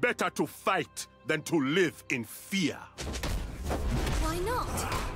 Better to fight than to live in fear. Why not?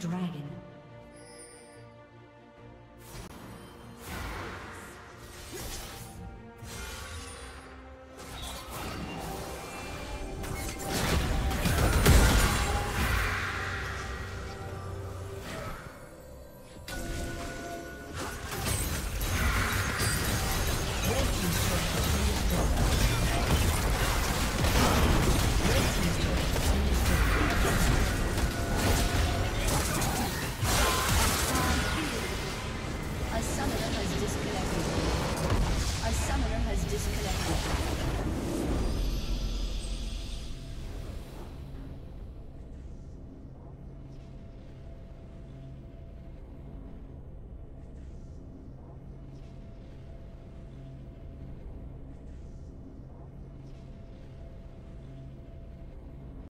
Dragon.